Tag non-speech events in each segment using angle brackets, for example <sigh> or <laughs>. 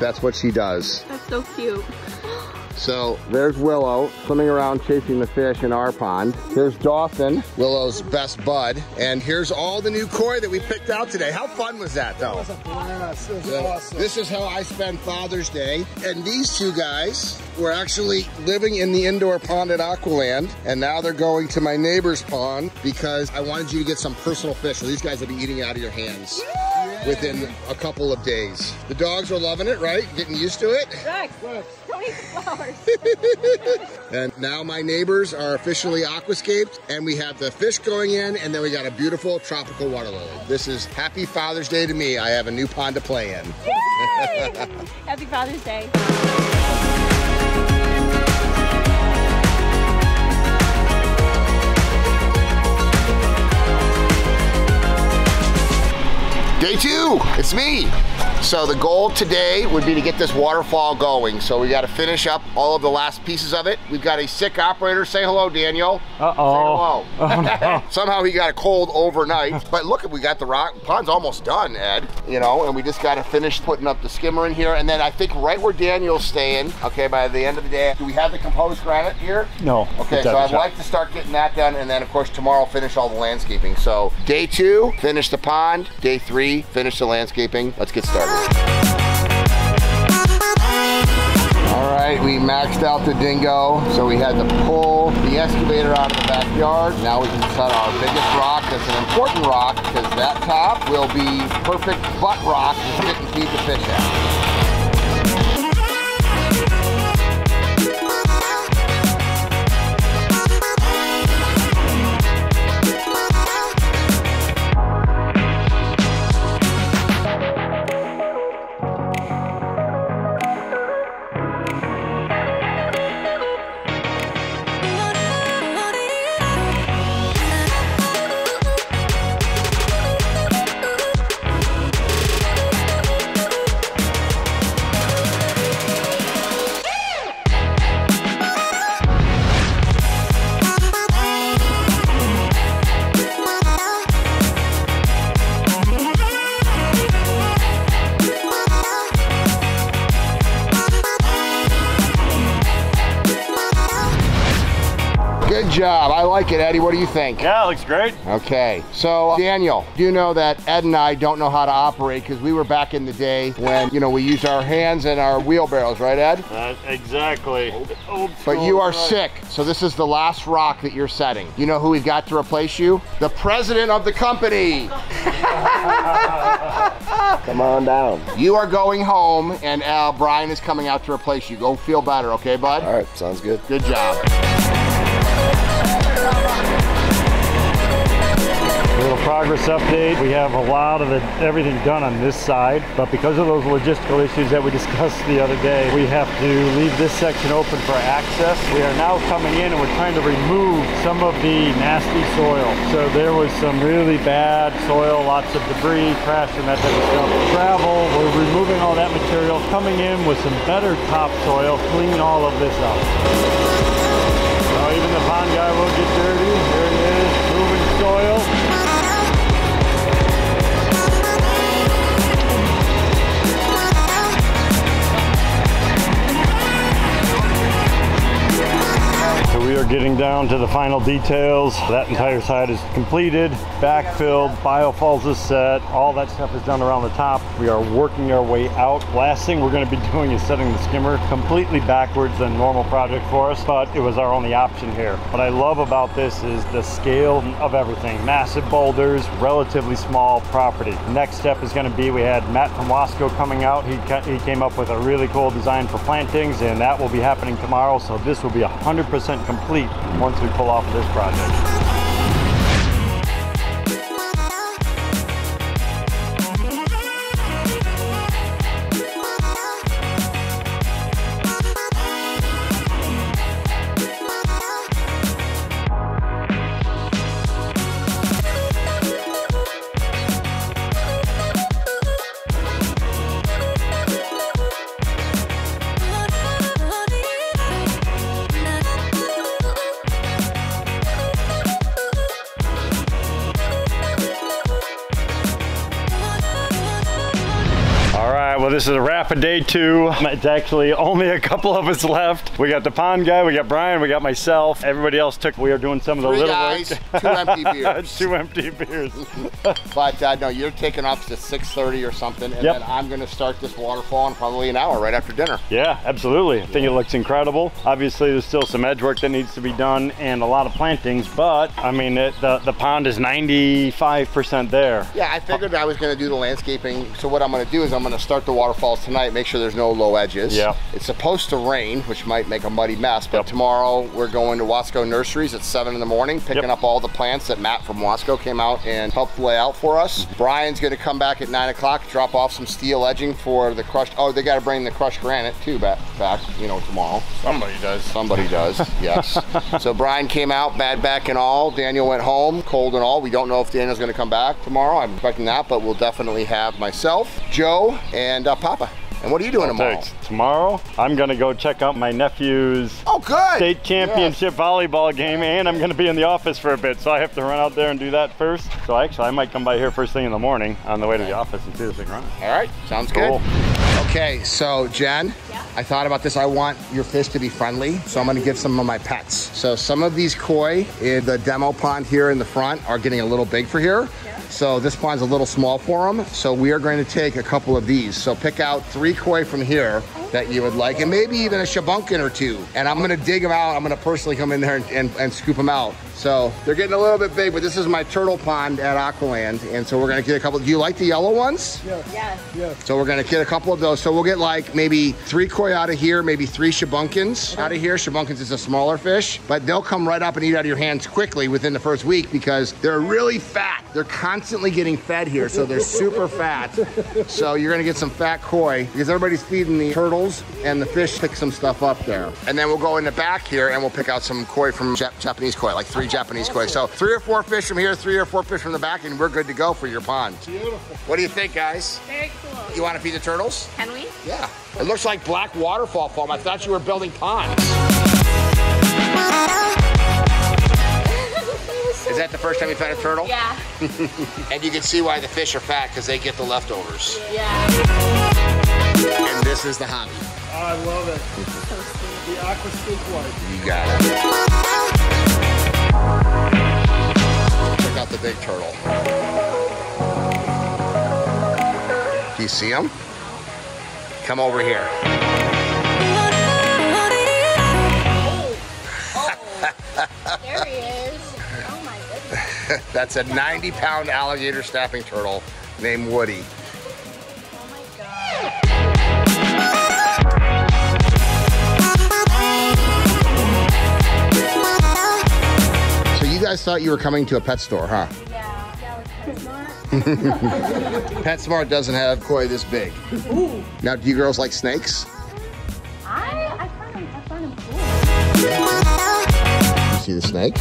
that's what she does. That's so cute. So there's Willow swimming around chasing the fish in our pond. Here's Dawson, Willow's best bud. And here's all the new koi that we picked out today. How fun was that though? It was a blast. It was So, awesome. This is how I spend Father's Day. And these two guys were actually living in the indoor pond at Aqualand. And now they're going to my neighbor's pond because I wanted you to get some personal fish. So these guys will be eating out of your hands within a couple of days. The dogs are loving it, right? Getting used to it. Rex, don't eat the flowers. <laughs> And now my neighbors are officially aquascaped and we have the fish going in and then we got a beautiful tropical water lily. This is happy Father's Day to me. I have a new pond to play in. Yay! <laughs> Happy Father's Day. Day two, it's me. So the goal today would be to get this waterfall going. So we got to finish up all of the last pieces of it. We've got a sick operator. Say hello, Daniel. Uh-oh. Say hello. <laughs> Oh, <laughs> Somehow he got a cold overnight. <laughs> But look, at we got the rock. Pond's almost done, Ed. You know, and we just got to finish putting up the skimmer in here. And then I think right where Daniel's staying, okay, by the end of the day, do we have the composed granite here? No. Okay, so I'd like to start getting that done, and then of course tomorrow finish all the landscaping. So day two, finish the pond. Day three, finish the landscaping. Let's get started. All right, we maxed out the dingo, so we had to pull the excavator out of the backyard. Now we can set our biggest rock. That's an important rock because that top will be perfect butt rock to sit and feed the fish at. Good job. I like it, Eddie. What do you think? Yeah, it looks great. Okay, so Daniel, do you know that Ed and I don't know how to operate because we were back in the day when, you know, we used our hands and our wheelbarrows, right, Ed? Uh, exactly. Old But you are right. sick, so this is the last rock that you're setting. You know who we've got to replace you? The president of the company. <laughs> Come on down. You are going home, and uh, Brian is coming out to replace you. Go feel better, okay, bud? All right, sounds good. Good job. Progress update. We have a lot of everything done on this side, but because of those logistical issues that we <laughs> discussed the other day, we have to leave this section open for access. We are now coming in and we're trying to remove some of the nasty soil. So there was some really bad soil, lots of debris, trash and that type of stuff. Gravel, we're removing all that material, coming in with some better topsoil, clean all of this up. Getting down to the final details. That entire side is completed, backfilled, biofalls is set, all that stuff is done around the top. We are working our way out. Last thing we're gonna be <laughs> doing is setting the skimmer completely backwards than normal project for us, but it was our only option here. What I love about this is the scale of everything. Massive boulders, relatively small property. Next step is gonna be, we had Matt from Wasco coming out. He, he came up with a really cool design for plantings and that will be happening tomorrow. So this will be 100% complete once we pull off this project. Wrap of day two. It's actually only a couple of us left. We got the pond guy, we got Brian, we got myself. Everybody else took, we are doing some of the Three little guys, work. two empty <laughs> beers. two empty beers. <laughs> But uh, no, you're taking off to 6.30 or something, and Yep. then I'm gonna start this waterfall in probably an hour right after dinner. Yeah, absolutely. I think it looks incredible. Obviously, there's still some edge work that needs to be done and a lot of plantings, but I mean, it, the, the pond is 95% there. Yeah, I figured I was gonna do the landscaping. So what I'm gonna do is I'm gonna start the waterfalls tonight, make sure there's no low edges. Yeah. It's supposed to rain, which might make a muddy mess, but Yep. tomorrow we're going to Wasco Nurseries at seven in the morning, picking Yep. up all the plants that Matt from Wasco came out and helped lay out for us. Brian's gonna come back at nine o'clock, drop off some steel edging for the crushed, oh, they gotta bring the crushed granite too back, back, you know, tomorrow. Somebody does. Somebody does, <laughs> yes. So Brian came out, bad back and all. Daniel went home, cold and all. We don't know if Daniel's gonna come back tomorrow. I'm expecting that, but we'll definitely have myself, Joe, and uh, Papa. And what are you doing tomorrow? Thanks. Tomorrow, I'm gonna go check out my nephew's Oh, good. state championship volleyball game, and I'm gonna be in the office for a bit, so I have to run out there and do that first. So actually, I might come by here first thing in the morning on the way to the office and see this thing running. All right, sounds Cool. good. Okay, so Jen, Yeah? I thought about this. I want your fish to be friendly, so I'm gonna give some of my pets. So some of these koi in the demo pond here in the front are getting a little big for here. Yeah. So this pond's a little small for them. So we are going to take a couple of these. So pick out three koi from here that you would like, and maybe even a shubunkin or two. And I'm gonna dig them out. I'm gonna personally come in there and, and, and scoop them out. So they're getting a little bit big, but this is my turtle pond at Aqualand. And so we're gonna get a couple. Do you like the yellow ones? Yes. So we're gonna get a couple of those. So we'll get like maybe three koi out of here, maybe three shubunkins out of here. Shubunkins is a smaller fish, but they'll come right up and eat out of your hands quickly within the first week because they're really fat. They're constantly getting fed here, so they're super fat. <laughs> So you're gonna get some fat koi because everybody's feeding the turtles and the fish pick some stuff up there. And then we'll go in the back here and we'll pick out some koi from Jap- Japanese koi, like three Japanese koi. So three or four fish from here, three or four fish from the back, and we're good to go for your pond. Beautiful. What do you think, guys? Very cool. You want to feed the turtles? Can we? Yeah. It looks like black waterfall foam. I thought you were building ponds. <laughs> Is that the first time you fed a turtle? Yeah. <laughs> And you can see why the fish are fat because they get the leftovers. Yeah. And this is the hobby. Oh, I love it. The aqua spook light. You got it. Check out the big turtle. Do you see him? Come over here. <laughs> There he is. Oh my goodness. That's a 90 pound alligator snapping turtle named Woody. You guys thought you were coming to a pet store, huh? Yeah. That <laughs> was smart. PetSmart doesn't have koi this big. Now, do you girls like snakes? I I find him I find them cool. You see the snake?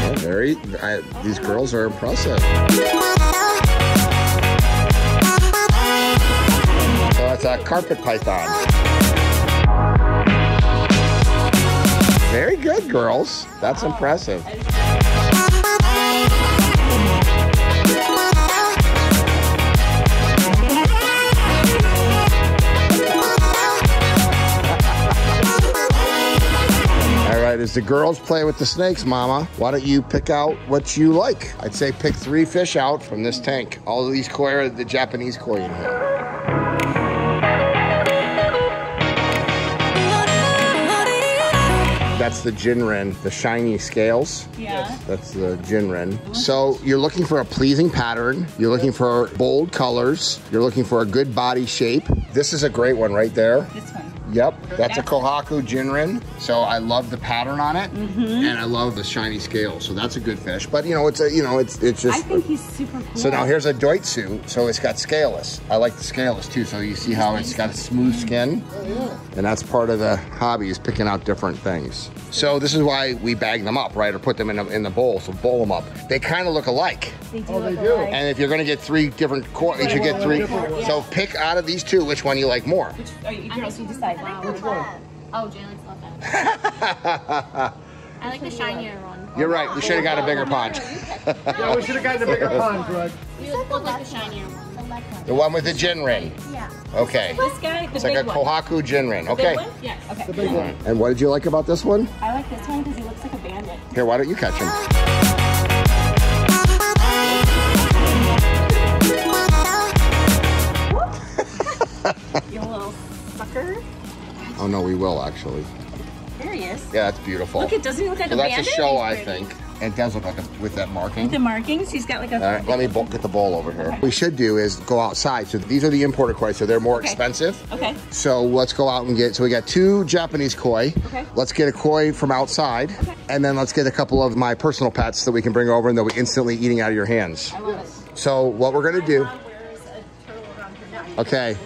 Yeah, very. I, these girls are impressive. So that's a carpet python. Very good, girls. That's oh. impressive. <laughs> All right, as the girls play with the snakes, Mama, why don't you pick out what you like? I'd say pick three fish out from this tank. All of these koi are the Japanese koi in here. That's the Ginrin, the shiny scales. Yeah. That's the Ginrin. Uh-huh. So you're looking for a pleasing pattern. You're looking for bold colors. You're looking for a good body shape. This is a great one right there. This one. Yep, that's a Kohaku Ginrin. So I love the pattern on it, mm-hmm. and I love the shiny scales. So that's a good fish. But you know, it's a you know, it's it's just. I think he's super cool. so now here's a Doitsu. So it's got scaleless. I like the scaleless too. So you see how it's got a smooth skin, Oh, yeah. and that's part of the hobby is picking out different things. So this is why we bag them up, right, or put them in a, in the bowl. So bowl them up. They kind of look alike. They do. Oh, they look do. alike. And if you're gonna get three different core, you should get three. So pick out of these two which one you like more. Which, Are you girls you decide? Which one? Oh, Jay likes left eye. <laughs> I like the shinier one. You're right. We should have got a bigger pond. <laughs> Yeah, we should have gotten a bigger <laughs> pond, Greg. We look like the shinier one. The one. The one with the Ginrin. Yeah. Okay. This guy, the It's like big a one. Kohaku Ginrin. Big Okay. one? Yeah. Okay. The big one. And what did you like about this one? I like this one because he looks like a bandit. Here, why don't you catch him? You little sucker. Oh no, we will actually. There he is. Yeah, that's beautiful. Look, it doesn't look like so a that's a show, I think. It does look like a, with that marking. With The markings, he's got like a. All right, let me get the bowl over here. What we should do is go outside. So these are the imported koi, so they're more Okay. expensive. Okay. So let's go out and get. So we got two Japanese koi. Okay. Let's get a koi from outside, Okay. and then let's get a couple of my personal pets that we can bring over and they'll be instantly eating out of your hands. I love it. So what we're gonna do? Wears a turtle around her neck. Okay.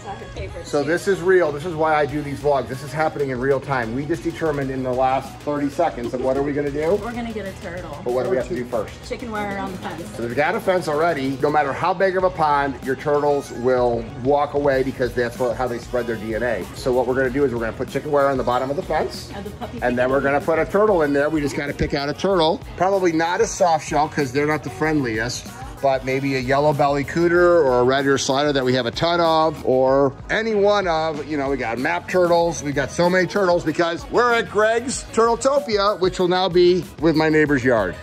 So this is real. This is why I do these vlogs. This is happening in real time. We just determined in the last 30 seconds of what are we gonna do, We're gonna get a turtle. but what do we have to do first? Chicken wire around the fence. So we've got a fence already. No matter how big of a pond, your turtles will walk away because that's what, how they spread their DNA. So what we're gonna do is we're gonna put chicken wire on the bottom of the fence. Add the puppy. And then we're gonna put a turtle in there. We just gotta pick out a turtle. Probably not a soft shell because they're not the friendliest, but maybe a yellow belly cooter or a red ear slider that we have a ton of, or any one of, you know, we got map turtles. We got so many turtles because we're at Greg's Turtletopia, which will now be with my neighbor's yard.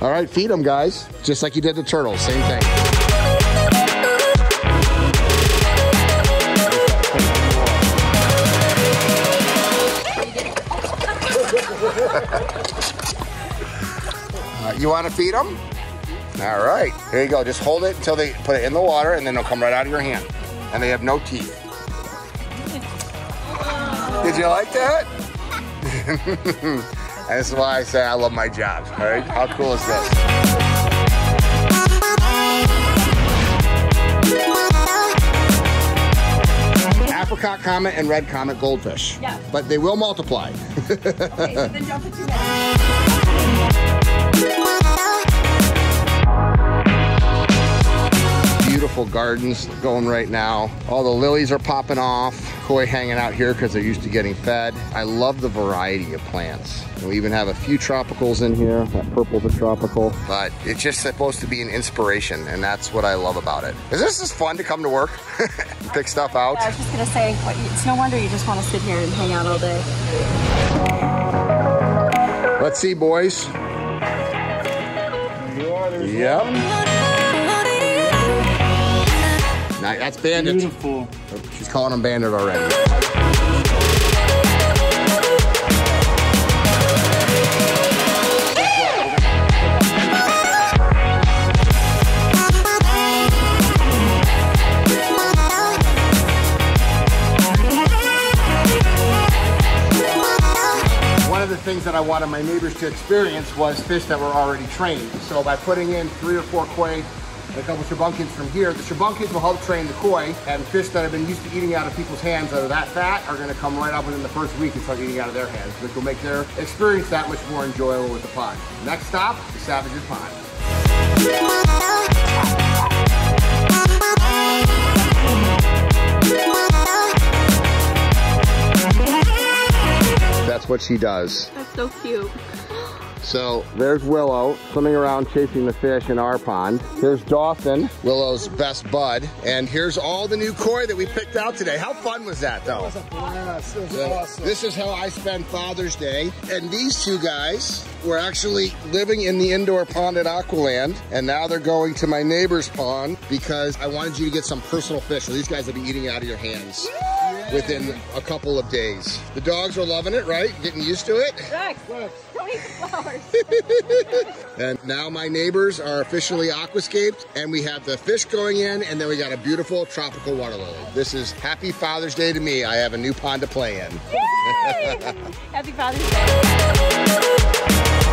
All right, feed them, guys. Just like you did the turtles, same thing. <laughs> Uh, you want to feed them? All right, here you go. Just hold it until they put it in the water, and then they'll come right out of your hand. And they have no teeth. Did you like that? and this is why I say I love my job. All right, how cool is this? Apricot comet and red comet goldfish. Yeah. But they will multiply. <laughs> Okay, so Beautiful gardens going right now. All the lilies are popping off. Koi hanging out here because they're used to getting fed. I love the variety of plants. We even have a few tropicals in here. That purple's a tropical. But it's just supposed to be an inspiration, and that's what I love about it. Is this is fun to come to work? and <laughs> Pick stuff out. I was just gonna say, it's no wonder you just want to sit here and hang out all day. Let's see, boys. Yep. Now, that's Bandit. Beautiful. She's calling him Bandit already. One of the things that I wanted my neighbors to experience was fish that were already trained. So by putting in three or four koi and a couple shubunkins from here, the shubunkins will help train the koi and fish that have been used to eating out of people's hands that are that fat are gonna come right up within the first week and start eating out of their hands, which will make their experience that much more enjoyable with the pond. Next stop, the Savages Pond. That's what she does. That's so cute. So there's Willow swimming around chasing the fish in our pond. Here's Dawson, Willow's best bud. And here's all the new koi that we picked out today. How fun was that though? Blast. It was So, awesome. This is how I spend Father's Day. And these two guys were actually living in the indoor pond at Aqualand. And now they're going to my neighbor's pond because I wanted you to get some personal fish. So these guys will be eating out of your hands within a couple of days. The dogs are loving it, right? Getting used to it. Rex, don't eat the flowers. <laughs> And now my neighbors are officially aquascaped and we have the fish going in and then we got a beautiful tropical water lily. This is happy Father's Day to me. I have a new pond to play in. <laughs> Happy Father's Day.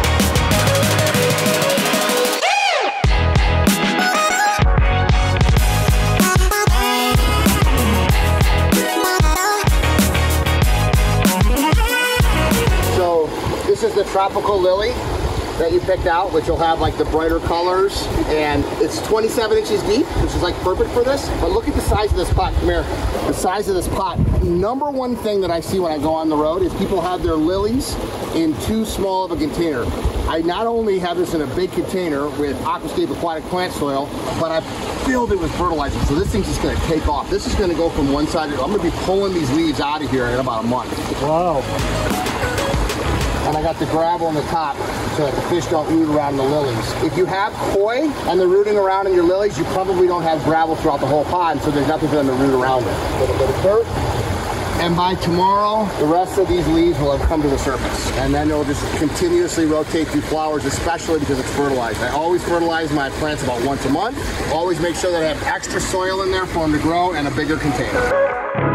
Tropical lily that you picked out, which will have like the brighter colors. And it's 27 inches deep, which is like perfect for this. But look at the size of this pot. Come here. The size of this pot. Number one thing that I see when I go on the road is people have their lilies in too small of a container. I not only have this in a big container with Aquascape aquatic plant soil, but I've filled it with fertilizer. So this thing's just gonna take off. This is gonna go from one side, I'm gonna be pulling these leaves out of here in about a month. Wow. And I got the gravel on the top so that the fish don't root around the lilies. If you have koi and they're rooting around in your lilies, you probably don't have gravel throughout the whole pond, so there's nothing for them to root around it. A little bit of dirt. And by tomorrow, the rest of these leaves will have come to the surface. And then it'll just continuously rotate through flowers, especially because it's fertilized. I always fertilize my plants about once a month. Always make sure that I have extra soil in there for them to grow and a bigger container.